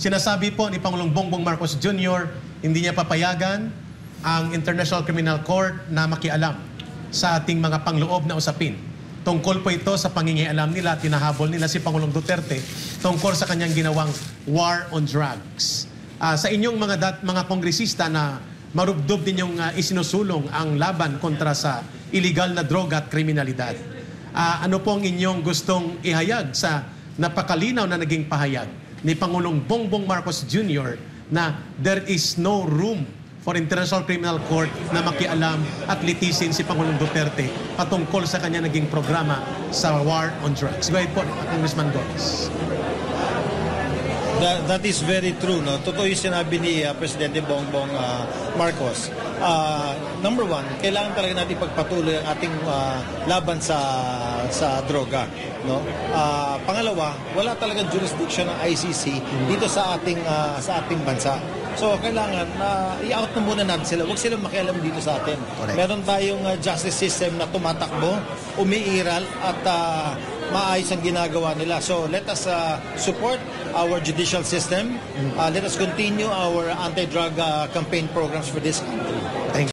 Sinasabi po ni Pangulong Bongbong Marcos Jr., hindi niya papayagan ang International Criminal Court na makialam sa ating mga pangloob na usapin. Tungkol po ito sa pangingialam nila, tinahabol nila si Pangulong Duterte tungkol sa kanyang ginawang war on drugs. Ah, sa inyong mga dat, mga kongresista na marubdob din yung ah, isinusulong ang laban kontra sa illegal na droga at kriminalidad. Ah, ano po ang inyong gustong ihayag sa napakalinaw na naging pahayag ni Pangulong Bongbong Marcos Jr. na there is no room for International Criminal Court na makialam at litisin si Pangulong Duterte patungkol sa kanya naging programa sa war on drugs. Go ahead po, Congressman Gomez. That, that is very true. No? Totoo yung sinabi ni uh, Presidente Bongbong uh, Marcos. Uh, number one, kailangan talaga natin pagpatuloy ang ating uh, laban sa sa droga. No? Uh, pangalawa, wala talagang jurisdiction ng ICC dito sa ating uh, sa ating bansa. So kailangan na uh, i-out na muna natin sila. Huwag silang makialam dito sa atin. Correct. Meron tayong uh, justice system na tumatakbo, umiiral at uh, maayos ang ginagawa nila. So let us uh, support our judicial system. Uh, let us continue our anti-drug uh, campaign programs for this country.